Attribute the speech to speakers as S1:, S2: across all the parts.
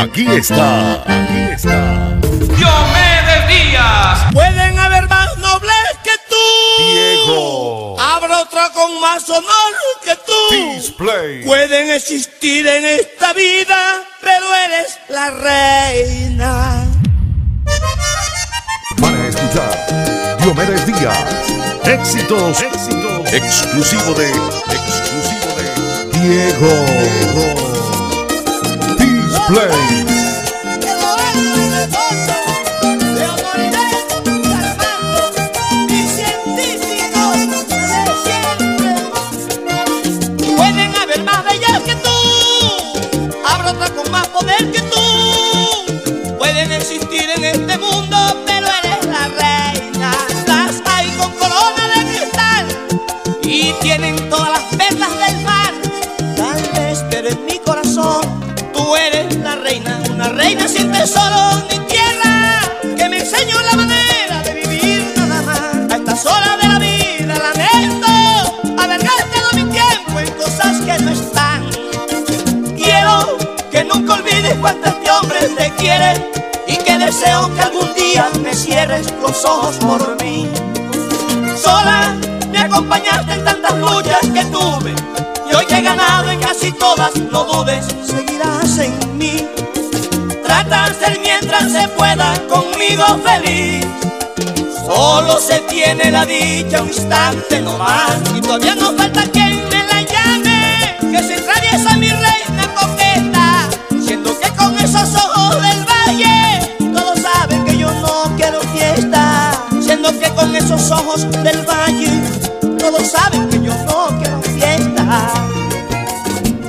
S1: Aquí está, aquí está.
S2: Diomedes Díaz.
S3: Pueden haber más nobles que tú.
S1: Diego.
S3: Habrá otra con más honor que tú.
S1: Display.
S3: Pueden existir en esta vida, pero eres la reina.
S1: Para escuchar Diomedes Díaz. Éxitos, éxitos. Exclusivo de, exclusivo de Diego. Display.
S3: Pueden y que deseo que algún día me cierres los ojos por mí. Sola me acompañaste en tantas luchas que tuve y hoy que he ganado en casi todas, no dudes, seguirás en mí. Trata de ser mientras se pueda conmigo feliz. Solo se tiene la dicha un instante nomás y todavía no falta quien que con esos ojos del valle todos saben que yo no quiero fiesta.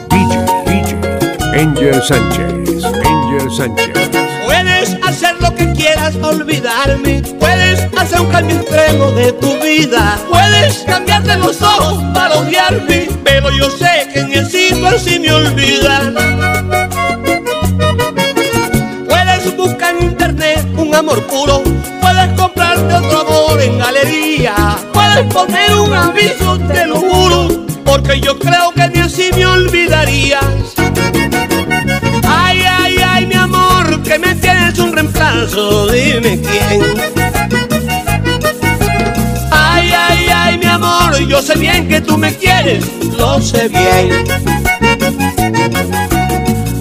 S4: DJ, DJ, Angel Sánchez, Angel Sánchez.
S3: Puedes hacer lo que quieras olvidarme. Puedes hacer un cambio extremo de tu vida. Puedes cambiarte los ojos para odiarme. Pero yo sé que necesito así me olvidan. Puedes buscar en internet un amor puro. Puedes comprarte otro en galería. Puedes poner un aviso, te lo juro. Porque yo creo que ni así me olvidarías. Ay, ay, ay, mi amor, que me tienes un reemplazo, dime quién. Ay, ay, ay, mi amor, yo sé bien que tú me quieres, lo sé bien.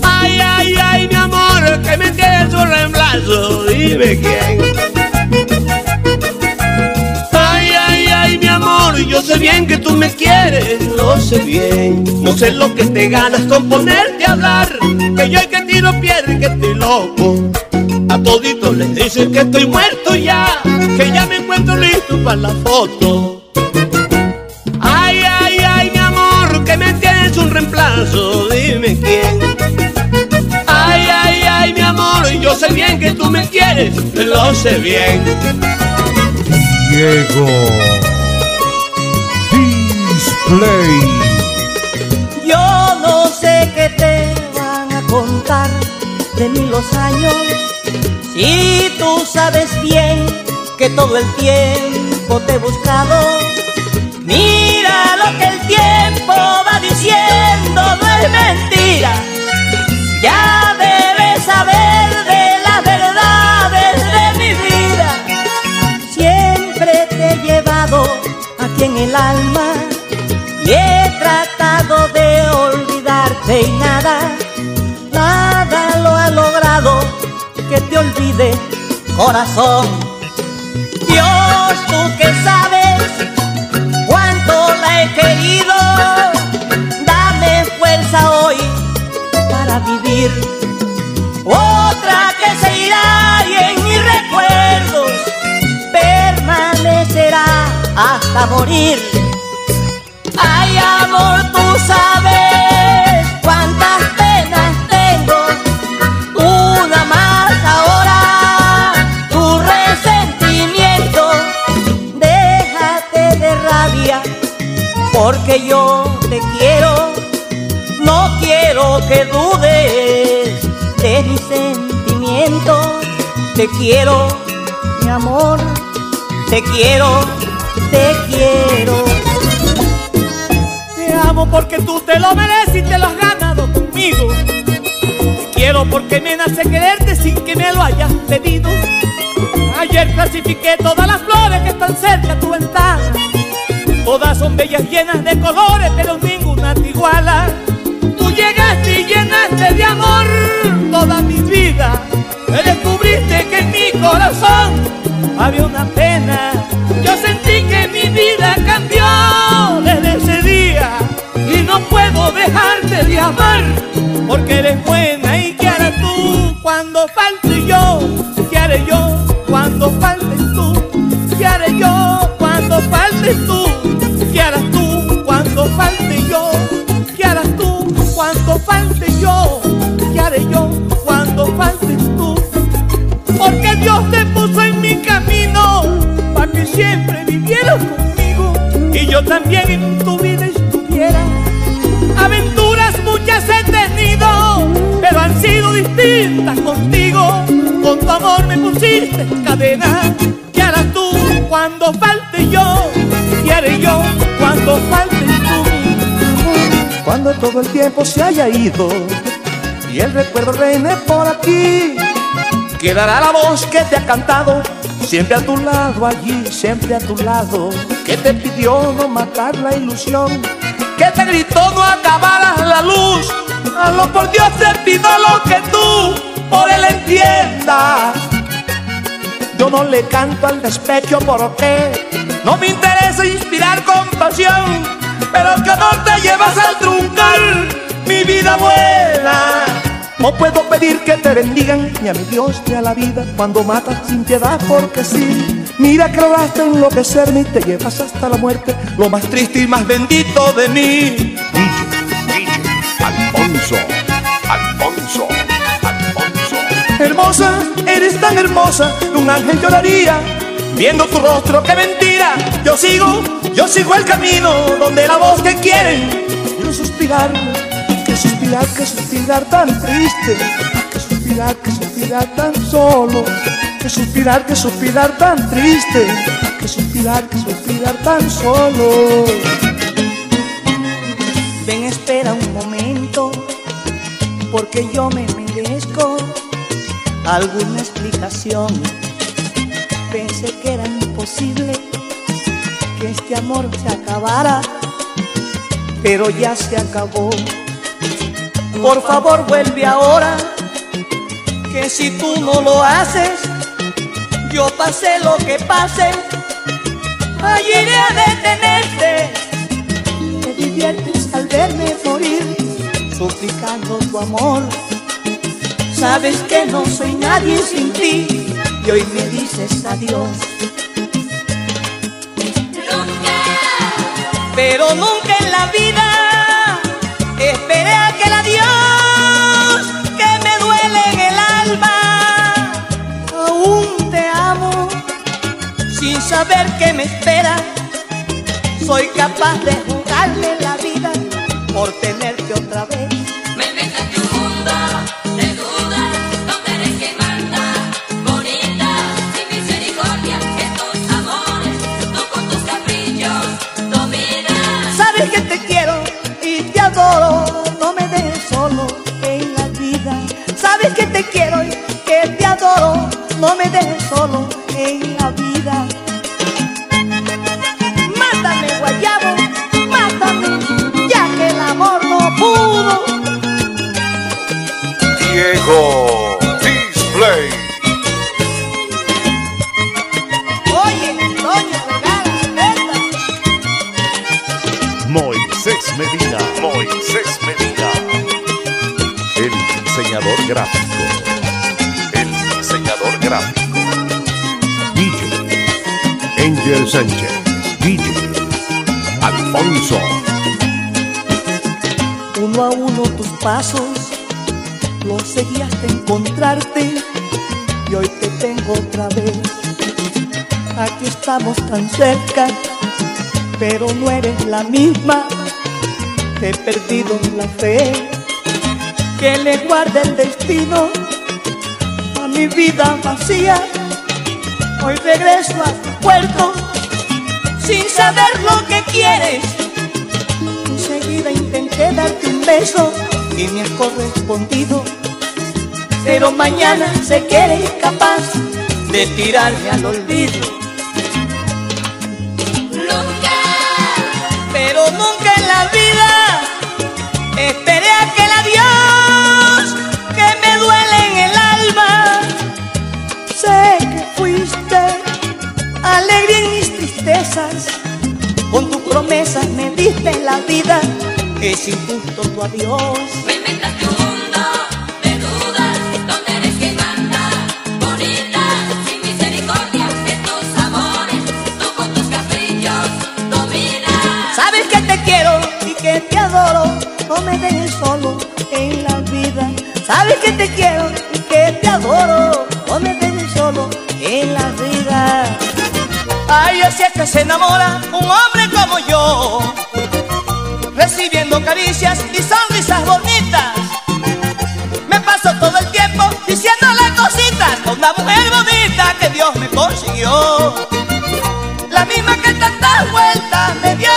S3: Ay, ay, ay, mi amor, que me tienes un reemplazo, dime quién. Yo sé bien que tú me quieres, lo sé bien. No sé lo que te ganas con ponerte a hablar, que yo hay que tiro piedra y que estoy loco. A toditos les dicen que estoy muerto ya, que ya me encuentro listo para la foto. Ay, ay, ay, mi amor, que me tienes un reemplazo, dime quién. Ay, ay, ay, mi amor, yo sé bien que tú me quieres, lo sé bien.
S4: Diego. Display.
S5: Yo no sé qué te van a contar de mí los años. Si tú sabes bien que todo el tiempo te he buscado. Mira lo que el tiempo va diciendo, no es mentira. Ya debes saber de las verdades de mi vida. Siempre te he llevado aquí en el alma he tratado de olvidarte y nada, nada lo ha logrado que te olvide, corazón. Dios, tú que sabes cuánto la he querido, dame fuerza hoy para vivir. Otra que se irá y en mis recuerdos permanecerá hasta morir. Amor, tú sabes cuántas penas tengo. Una más ahora, tu resentimiento. Déjate de rabia, porque yo te quiero. No quiero que dudes de mis sentimientos. Te quiero, mi amor. Te quiero, te quiero. Porque tú te lo mereces y te lo has ganado conmigo. Te quiero porque me nace quererte sin que me lo hayas pedido. Ayer clasifiqué todas las flores que están cerca a tu ventana. Todas son bellas llenas de colores, pero ninguna te iguala. Tú llegaste y llenaste de amor toda mi vida. Me descubriste que en mi corazón había una pena. Yo sentí que mi vida cambió dejarte de amar porque eres buena y qué harás tú cuando falte yo, qué haré yo cuando faltes tú, qué haré yo cuando faltes tú, qué harás tú cuando falte yo, qué harás tú cuando falte yo, cadena. ¿Qué harás tú cuando falte yo? ¿Qué haré yo cuando faltes tú?
S6: Cuando todo el tiempo se haya ido y el recuerdo reine por aquí, quedará la voz que te ha cantado, siempre a tu lado, allí, siempre a tu lado, que te pidió no matar la ilusión, que te gritó no acabaras la luz. A lo por Dios te pido lo que tú por él entiendas. Yo no le canto al despecho porque no me interesa inspirar compasión, pero que no te llevas al truncar mi vida buena. No puedo pedir que te bendigan ni a mi Dios ni a la vida cuando matas sin piedad porque sí. Mira que lograste enloquecerme y te llevas hasta la muerte, lo más triste y más bendito de mí.
S4: DJ, DJ, Alfonso, Alfonso.
S6: Hermosa, eres tan hermosa, un ángel lloraría viendo tu rostro, qué mentira. Yo sigo, yo sigo el camino donde la voz que quiere y un suspirar, que suspirar, que suspirar tan triste, que suspirar, que suspirar tan solo, que suspirar, que suspirar tan triste, que suspirar, que suspirar tan solo.
S5: Ven, espera un momento, porque yo me merezco alguna explicación. Pensé que era imposible que este amor se acabara, pero ya se acabó. Por favor, vuelve ahora, que si tú no lo haces, yo pase lo que pase, allí iré a detenerte te diviertes al verme morir, suplicando tu amor. Sabes que no soy nadie sin ti y hoy me dices adiós. Pero nunca en la vida esperé aquel adiós que me duele en el alma. Aún te amo sin saber que me espera soy capaz de jugarme la vida por tenerte otra vez. No me dejes solo en la vida. Mátame, guayabo, mátame, ya que el amor no pudo.
S1: Diego Display.
S5: Oye, doña, regala,
S1: Moisés Medina. Moisés Medina. El diseñador gráfico. Gráfico.
S4: DJ, Angel Sánchez, DJ, Alfonso,
S5: Uno a uno tus pasos los seguí hasta encontrarte y hoy te tengo otra vez. Aquí estamos tan cerca, pero no eres la misma. Te he perdido la fe que le guarda el destino mi vida vacía. Hoy regreso a tu puerto sin saber lo que quieres. Enseguida intenté darte un beso y me has correspondido. pero mañana sé que eres capaz de tirarme al olvido. Con tus promesas me diste la vida. Es injusto tu adiós.
S7: me inventaste un mundo de dudas donde eres quien manda, bonita, sin misericordia, que tus amores, tú con tus caprichos dominas.
S5: Sabes que te quiero y que te adoro, no me dejes solo en la vida. Sabes que te quiero y que te adoro, Ay, así es que se enamora un hombre como yo, recibiendo caricias y sonrisas bonitas. Me paso todo el tiempo diciéndole cositas a una mujer bonita que Dios me consiguió. La misma que tantas vueltas me dio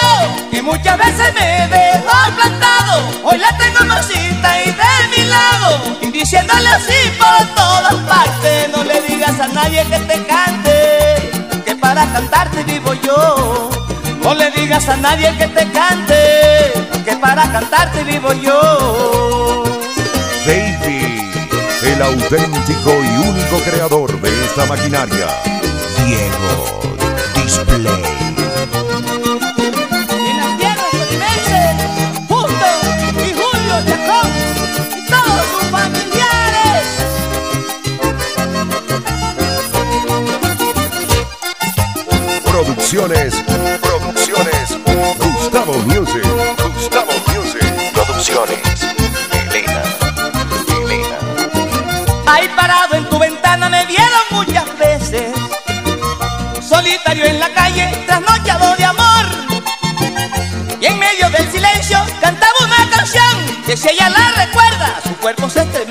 S5: Y muchas veces me dejó plantado Hoy la tengo hermosita y de mi lado Y diciéndole así por todas partes No le digas a nadie que te cante para cantarte vivo yo No le digas a nadie que te cante Que para cantarte vivo yo
S4: Davey, el auténtico y único creador de esta maquinaria. Diego Display. Producciones, producciones, Gustavo Music, Gustavo Music, Producciones, Elena, Elena.
S5: Ahí parado en tu ventana me vieron muchas veces. Solitario en la calle, trasnochado de amor. Y en medio del silencio cantaba una canción Que si ella la recuerda, su cuerpo se estremece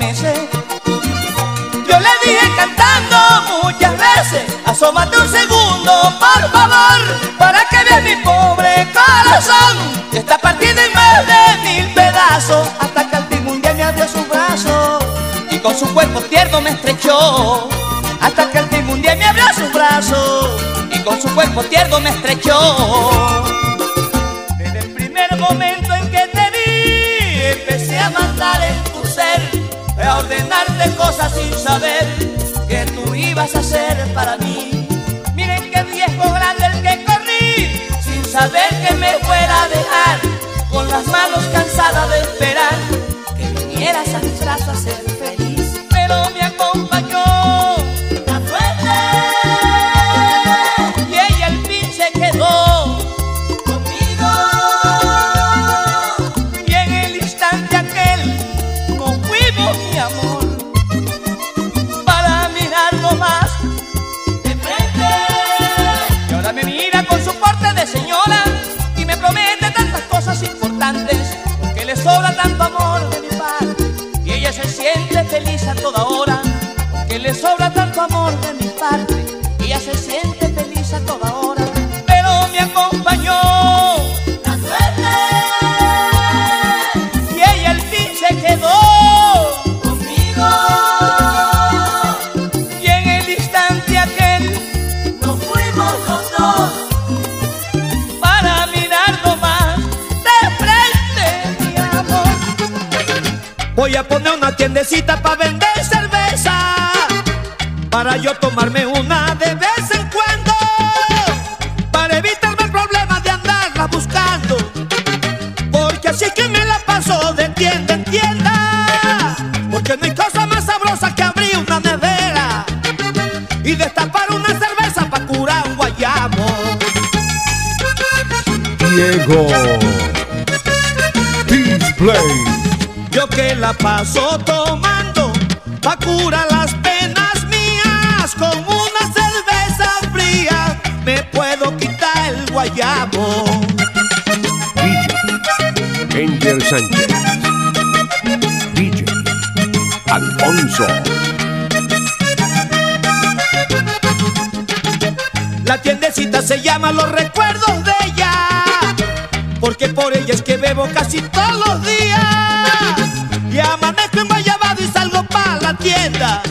S5: cuerpo tierno me estrechó. Desde el primer momento en que te vi, empecé a mandar en tu ser, a ordenarte cosas sin saber que tú ibas a hacer para mí. Miren qué riesgo grande el que corrí, sin saber que me fuera a dejar, con las manos cansadas de esperar que vinieras a mis brazos a ser feliz. Pero me acompañó tiendecita para vender cerveza, para yo tomarme una de la paso tomando pa' curar las penas mías con una cerveza fría me puedo quitar el guayabo.
S4: DJ Angel Sánchez. DJ Alfonso.
S5: La tiendecita se llama Los Recuerdos de ella porque por ella es que bebo casi todos los días tienda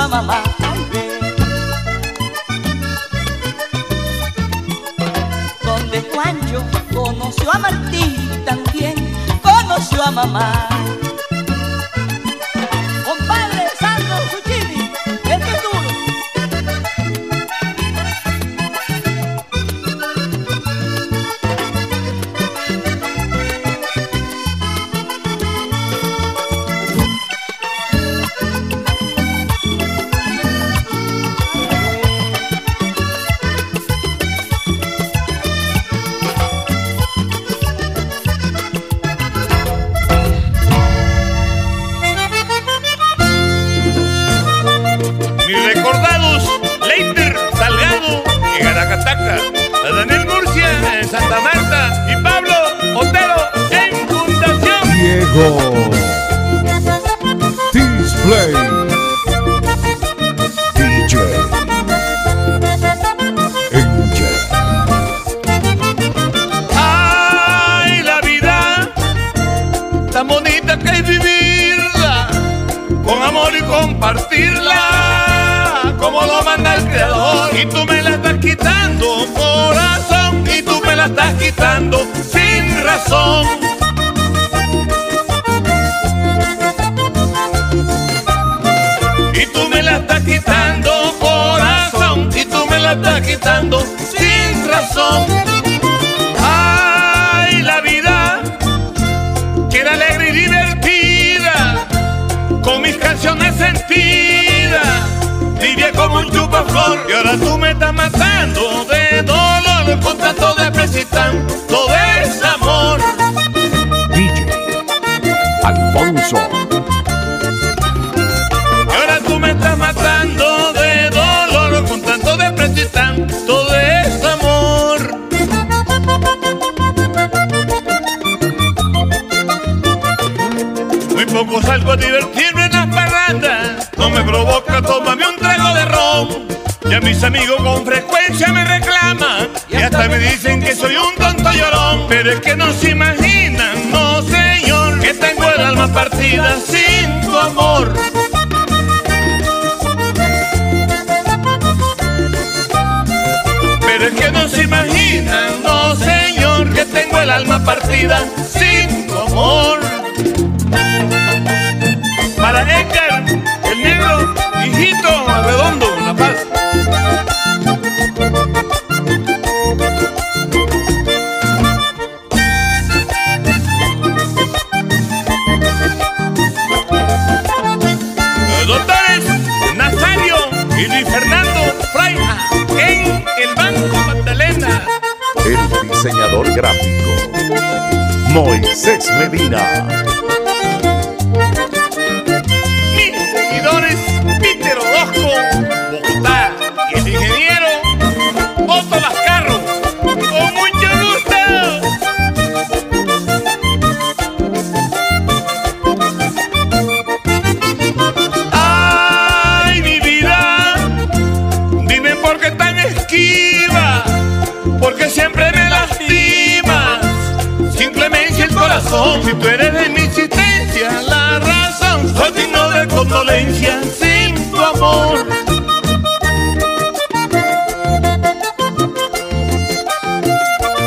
S5: a mamá. donde Juancho conoció a Martín también conoció a mamá.
S8: Daniel Murcia en Santa Marta y Pablo Otero en Fundación.
S4: Diego. Display. DJ. Angel.
S8: Ay, la vida tan bonita que es vivirla con amor y compartirla como lo manda el creador. Y tú me estás quitando sin razón. Y tú me la estás quitando, corazón, y tú me la estás quitando sin razón. Ay, la vida, que era alegre y divertida, con mis canciones sentidas, vivía como un chupaflor, y ahora tú me estás matando de dolor, con tanto de tanto desamor.
S4: DJ. Alfonso.
S8: Y ahora tú me estás matando de dolor con tanto desprecio y tanto desamor. Muy poco salgo a divertirme en las parrandas. No me provoca, tómame un trago de ron. Y a mis amigos con frecuencia me reclaman. Me dicen que soy un tonto llorón. Pero es que no se imaginan, no señor, que tengo el alma partida sin tu amor. Pero es que no se imaginan, no señor, que tengo el alma partida sin tu amor. Para Edgar, el negro, hijito, redondo,
S4: diseñador gráfico. Moisés Medina.
S8: Si tú eres de mi existencia, la razón, soy digno de condolencia sin tu amor.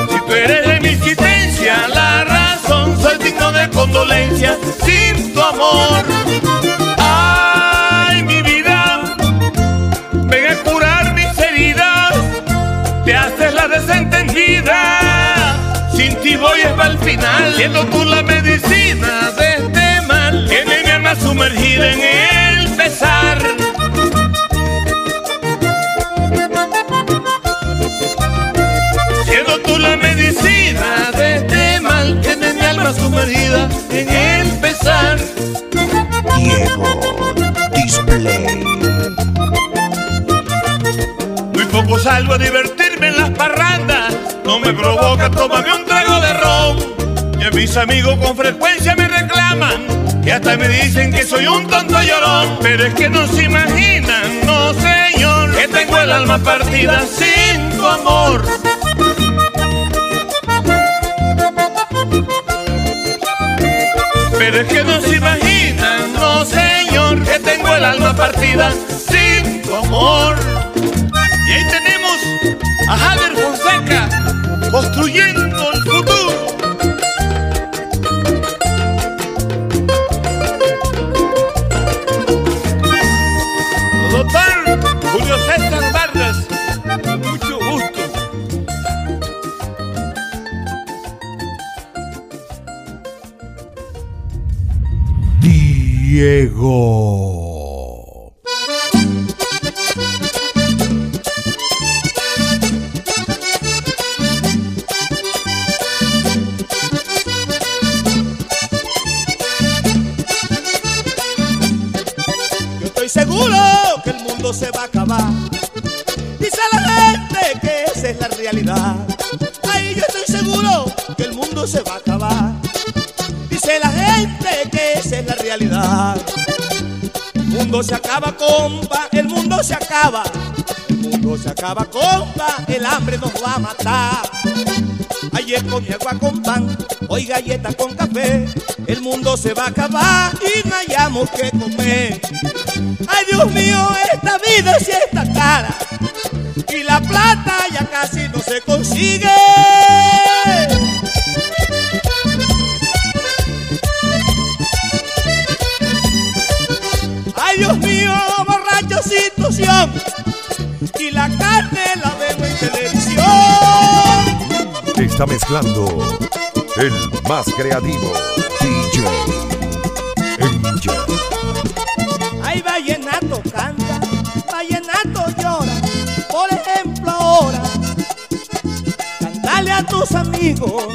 S8: Si tú eres de mi existencia, la razón, soy digno de condolencia sin tu amor. Final, siendo tú la medicina amigos con frecuencia me reclaman. Y hasta me dicen que soy un tonto llorón. Pero es que no se imaginan, no señor, que tengo el alma partida sin tu amor. Pero es que no se imaginan, no señor, que tengo el alma partida sin tu amor. Y ahí tenemos a Javier Fonseca construyendo
S9: Diego.
S5: Acaba, compa, el hambre nos va a matar. Ayer comí agua con pan, hoy galleta con café. El mundo se va a acabar y no hayamos que comer. Ay Dios mío, esta vida sí está cara. Y la plata ya casi no se consigue. Ay Dios mío, borracho situación. Y la carne la vemos en televisión.
S4: Está mezclando el más creativo.
S9: DJ Angel.
S5: Ay, vallenato canta, vallenato llora. Por ejemplo, ahora, cantale a tus amigos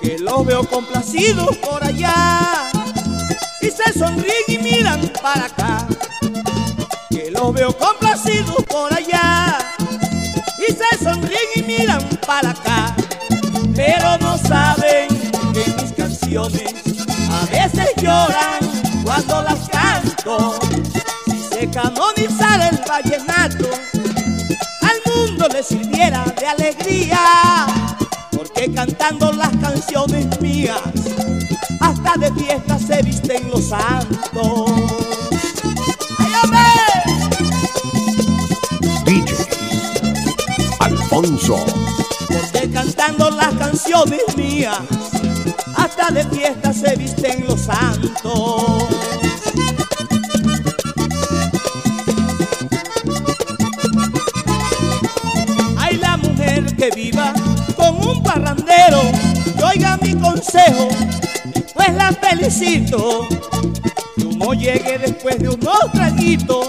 S5: que los veo complacidos por allá. Y se sonríen y miran para acá. Los veo complacidos por allá. Y se sonríen y miran para acá. Pero no saben que mis canciones a veces lloran cuando las canto. Si se canonizara el vallenato, al mundo le sirviera de alegría, porque cantando las canciones mías, hasta de fiesta se visten los santos.
S6: Alfonso.
S5: Porque cantando las canciones mías, hasta de fiesta se visten los santos. Hay la mujer que viva con un parrandero, y oiga mi consejo, pues la felicito. Que llegue después de unos traguitos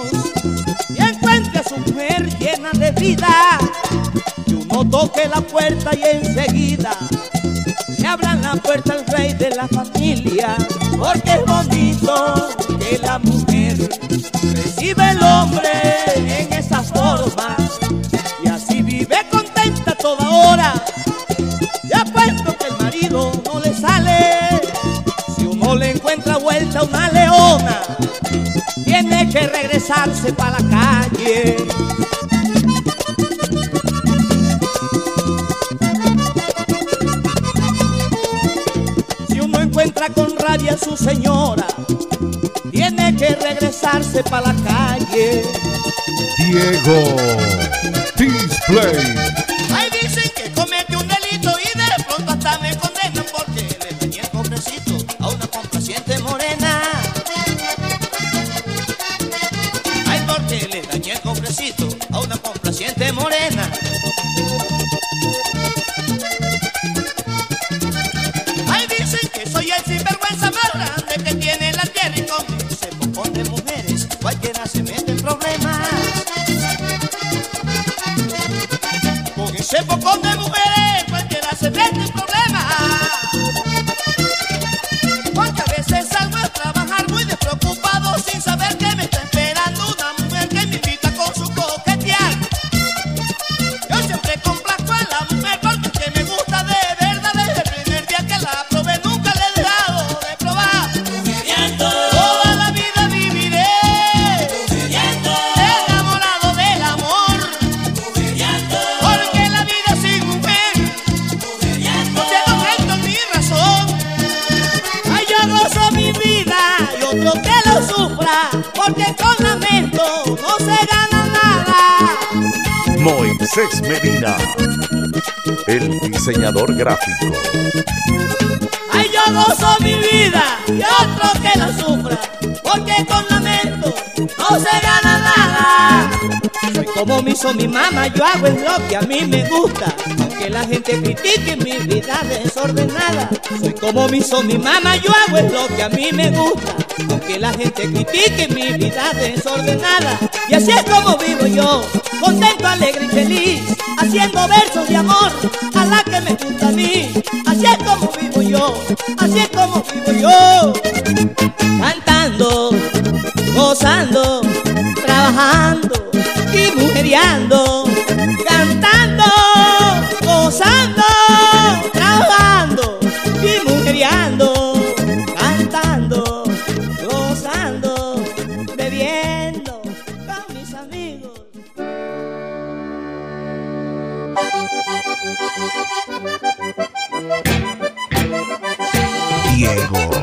S5: y encuentre a su mujer llena de vida. Toque la puerta y enseguida le abran la puerta al rey de la familia. Porque es bonito que la mujer recibe el hombre en esa forma y así vive contenta toda hora. Ya puesto que el marido no le sale, si uno le encuentra vuelta una leona, tiene que regresarse para la calle. Su señora, tiene que regresarse para la calle.
S4: Diego Display.
S5: Que lo sufra, porque con lamento no se gana nada.
S4: Moisés Medina. El diseñador gráfico.
S5: Ay, yo gozo mi vida y otro que la sufra, porque con no se gana nada. Soy como me hizo mi mamá, yo hago es lo que a mí me gusta, aunque la gente critique mi vida desordenada. Soy como me hizo mi mamá, yo hago es lo que a mí me gusta, aunque la gente critique mi vida desordenada. Y así es como vivo yo, contento, alegre y feliz, haciendo versos de amor a la que me gusta a mí. Así es como vivo yo, así es como vivo yo. Cantando, gozando, trabajando y mujeriando. Cantando, gozando, trabajando y mujeriando. Cantando, gozando, bebiendo con mis amigos.
S6: Diego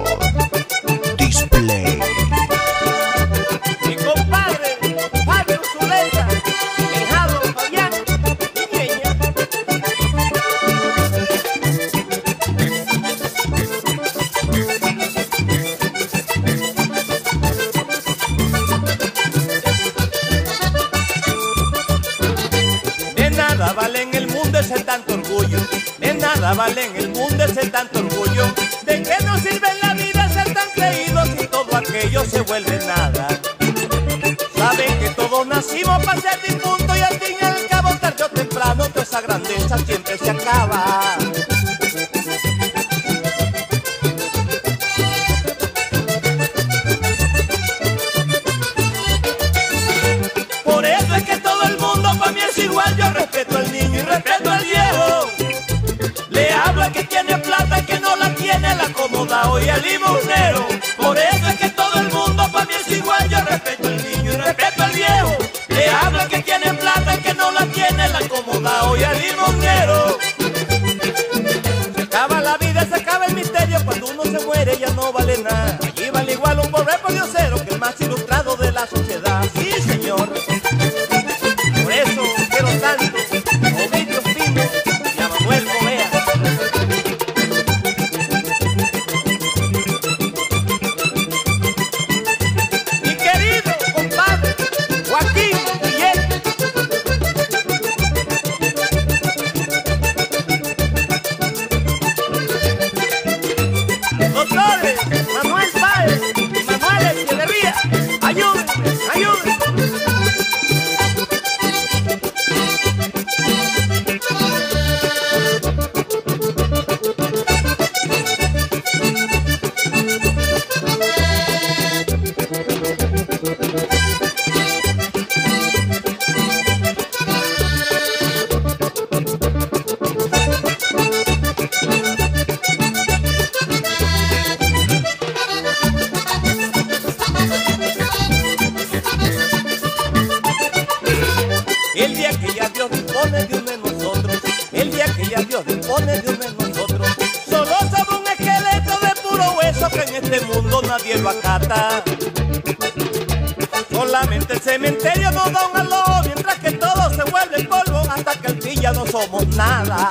S6: Solamente el cementerio nos da un aló, mientras que todo se vuelve polvo hasta que al fin ya no somos nada.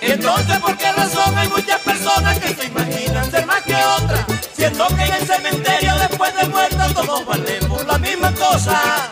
S6: Entonces, ¿por qué razón hay muchas personas que se imaginan ser más que otras? Siendo que en el cementerio después de muertos todos valemos la misma cosa.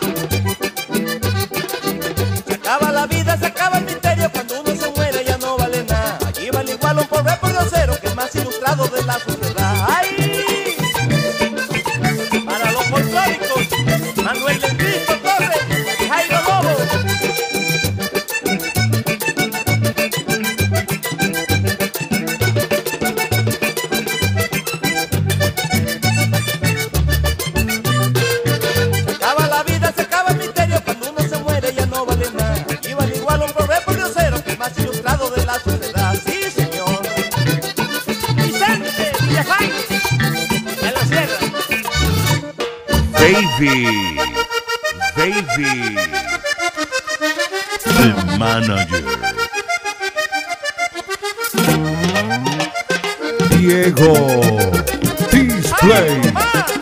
S1: Manager. Diego. Display.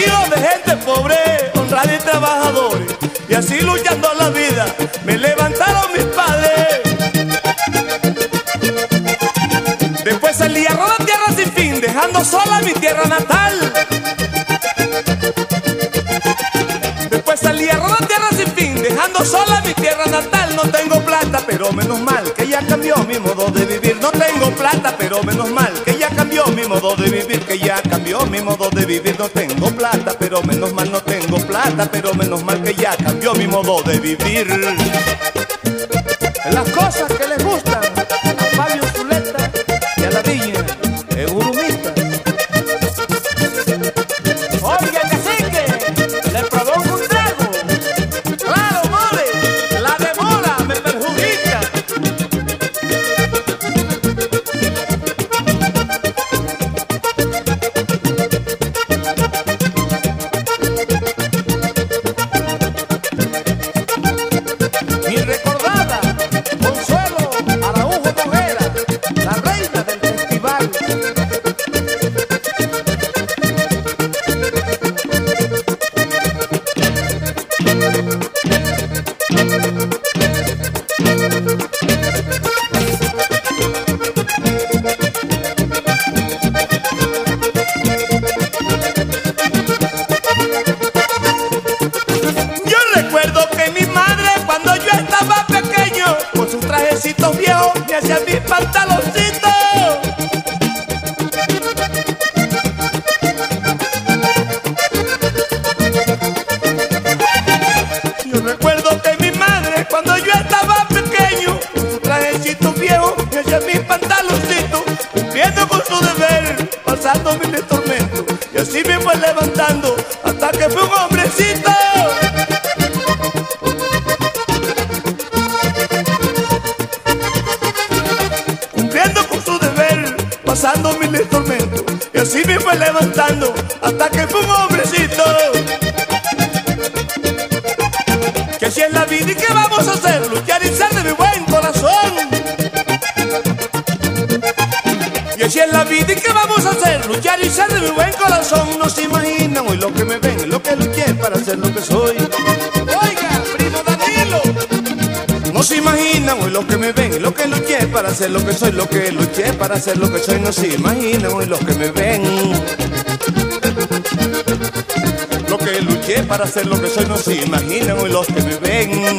S6: De gente pobre, honrado y trabajadores, y así luchando la vida me levantaron mis padres. Después salí a rodar tierra sin fin, dejando sola mi tierra natal. Después salí a rodar tierra sin fin, dejando sola mi tierra natal. No tengo plata, pero menos mal que ya cambió mi modo de vivir. No tengo plata, pero menos mal cambió mi modo de vivir. No tengo plata, pero menos mal no tengo plata, pero menos mal que ya cambió mi modo de vivir. Las cosas que les gustan pasando miles tormentos y así me fue levantando hasta que fue un hombrecito. Que así es la vida y que vamos a hacer, luchar y ser de mi buen corazón. Y así es la vida y que vamos a hacer, luchar y ser de mi buen corazón. No se imaginan hoy lo que me ven, lo que luché para ser lo que soy. Oiga, primo Danilo. No se imaginan hoy lo que me ven, lo que para ser lo que soy, lo que luché para ser lo que soy. No se imaginan hoy lo que me ven. Lo que luché para ser lo que soy, no se imaginan hoy los que me ven.